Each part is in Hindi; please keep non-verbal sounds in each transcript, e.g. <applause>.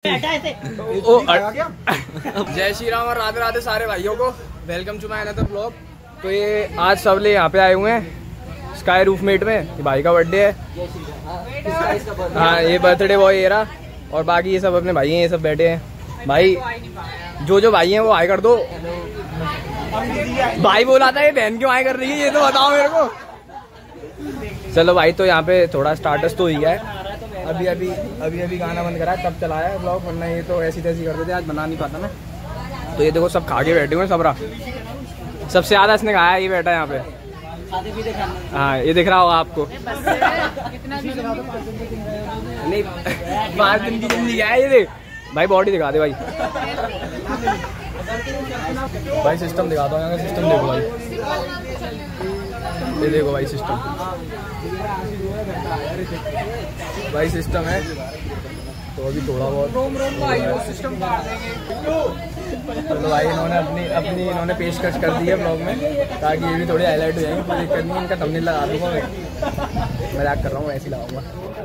ओ <laughs> जय श्री राम और राधे राधे सारे भाइयों को। Welcome to my another blog तो ये आज सब ले यहाँ पे आए हुए हैं स्काई रूफ मेट में। ये भाई का बर्थडे है। हाँ ये बर्थडे बॉय ये रहा। और बाकी ये सब अपने भाई हैं ये सब बैठे हैं। भाई जो जो भाई हैं वो आए कर दो। भाई बोला था ये बहन क्यों आए कर रही है? ये तो बताओ मेरे को। चलो भाई तो यहाँ पे थोड़ा स्टार्टस तो ही है। अभी अभी अभी अभी गाना बंद करा तब चलाया है ब्लॉग वरना ये तो ऐसी तैसी करते थे आज बना नहीं पाता मैं तो ये देखो, सब खा के बैठे हुए हैं सबरा सबसे ज़्यादा इसने खाया ये बैठा है यहाँ पे। हाँ ये दिख रहा होगा आपको। नहीं, पाँच दिन की ज़िंदगी ये देख। भाई बॉडी दिखा दे भाई। भाई सिस्टम दिखा दो, यहाँ का सिस्टम देखो भाई। ये देखो भाई सिस्टम भाई सिस्टम है। तो अभी थोड़ा बहुत चलो भाई इन्होंने अपनी अपनी इन्होंने पेशकश कर दी है ब्लॉग में ताकि ये भी थोड़ी हाईलाइट हो जाएँगे। कोई दिक्कत नहीं इनका थंबनेल लगा दूँगा मैं। मज़ाक कर रहा हूँ ऐसे ही लगाऊँगा।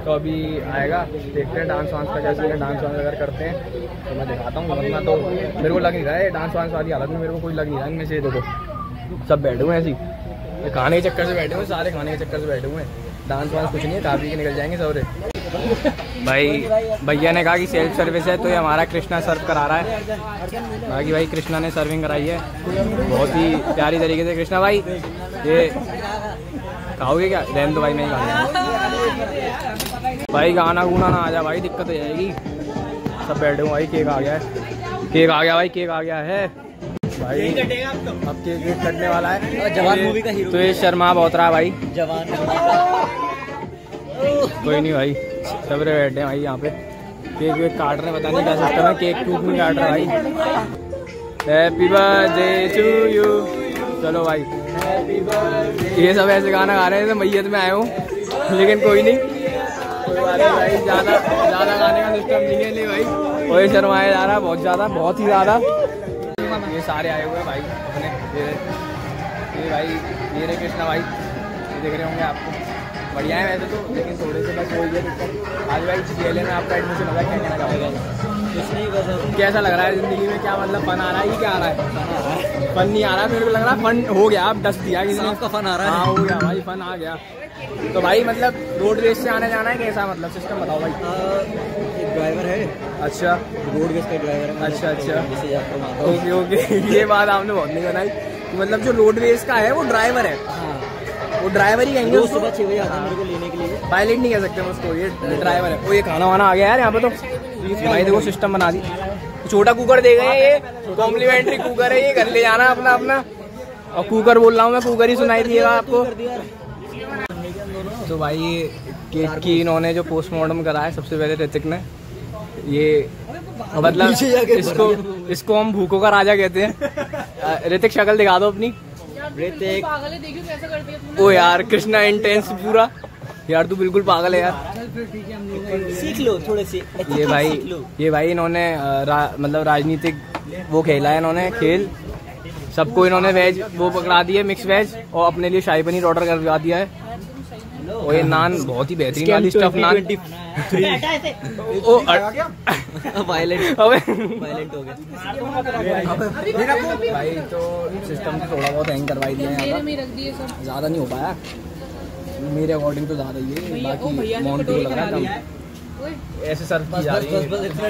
तो अभी आएगा देखते हैं डांस वांस का जैसे डांस वांस अगर करते हैं तो मैं दिखाता हूँ वरना तो मेरे को लग नहीं रहा है। डांस वांस वाली हालत में मेरे को कोई लग नहीं रहा है इनमें से देखो। सब बैठे हुए ऐसे खाने के चक्कर से बैठे हुए सारे खाने के चक्कर से बैठे हुए हैं। डांस वांस कुछ नहीं है, काफ़ी के निकल जाएँगे सौरे। भाई, भैया ने कहा कि सेल्फ सर्विस है तो ये हमारा कृष्णा सर्व करा रहा है। बाकी भाई, कृष्णा ने सर्विंग कराई है। बहुत ही प्यारी तरीके से। कृष्णा भाई, ये खाओगे क्या? रहन तो भाई नहीं खाऊँगा भाई, गाना गुना ना आ जा भाई, दिक्कत हो जाएगी। सब बैठे हूँ, भाई, केक आ गया है। केक आ गया, भाई, केक आ गया है। भाई। अब केक वेक कटने वाला है। जवान मूवी का हीरो तो ये शर्मा बहुत रहा भाई। जवान। कोई नहीं भाई सब रे बैठे हैं भाई यहाँ पे। केक वेक काट रहे हैं पता नहीं क्या सिस्टम है केक टूक नहीं काट रहा भाई। हैप्पी बर्थडे टू यू चलो भाई। ये सब ऐसे गाना गा रहे हैं मैयत में आए हूँ। लेकिन कोई नहीं। बात भाई ज़्यादा ज़्यादा गाने का सिस्टम नहीं है नहीं भाई। कोई शर्माया जा रहा है बहुत ज़्यादा बहुत ही ज़्यादा। ये सारे आए हुए हैं भाई अपने ये ये भाई ये रे कृष्णा भाई ये देख रहे होंगे आपको। बढ़िया है वैसे तो लेकिन थोड़े से बस वही है आज भाई सी में आपका एडमिशन होगा क्या कहना चाहोगे? कैसा लग रहा है ज़िंदगी में? क्या मतलब फन आ रहा है कि क्या आ रहा है? फन नहीं आ रहा है मेरे को लग रहा है फन हो गया आप डस दिया किसी आपका फन आ रहा हाँ। है हो गया भाई फन आ गया। तो भाई मतलब रोडवेज़ से आने जाना है कैसा मतलब सिस्टम बताओ भाई? आ, एक ड्राइवर है। अच्छा। रोड वेज का ड्राइवर है। अच्छा, अच्छा। मानता हूँ। Okay okay. <laughs> ये बात आपने बहुत नहीं बनाई। मतलब जो रोडवेज़ का है वो ड्राइवर है। हाँ। वो ड्राइवर ही कहेंगे सुबह छह बजे आता है मेरे को लेने के लिए। पायलट नहीं कह सकते हम उसको ये ड्राइवर है। वो ये खाना वाना आ गया यार यहाँ पे तो। भाई देखो सिस्टम बना दी। छोटा कुकर दे गए ये। कॉम्प्लीमेंट्री कुकर है ये घर ले जाना अपना अपना। और कुकर बोल रहा हूँ मैं कुकर ही सुनाई दिएगा आपको। तो भाई ये केक की इन्होंने जो पोस्टमार्टम करा है सबसे पहले ऋतिक ने ये मतलब इसको इसको हम भूखों का राजा कहते हैं। ऋतिक शक्ल दिखा दो अपनी। ऋतिक। ओ यार कृष्णा इंटेंस पूरा। यार तू बिल्कुल पागल है यार। सीख लो थोड़े से। ये भाई ये भाई इन्होंने रा, मतलब राजनीतिक वो खेला है इन्होंने खेल। सबको इन्होंने वेज वो पकड़ा दिए मिक्स वेज और अपने लिए शाही पनीर ऑर्डर करवा दिया है। और ये नान बहुत ही बेहतरीन वाली स्टफ़ नान। <laughs> ओ <laughs> वायलेंट अबे। वायलेंट हो गया। भाई तो सिस्टम से थोड़ा बहुत हैंग करवाई दिया है ज़्यादा नहीं हो पाया। मेरे अकॉर्डिंग तो ज़्यादा ही है। बाकी माउंट लग रहा है ऐसे सर्व की जा बस रही बस है। बस इतना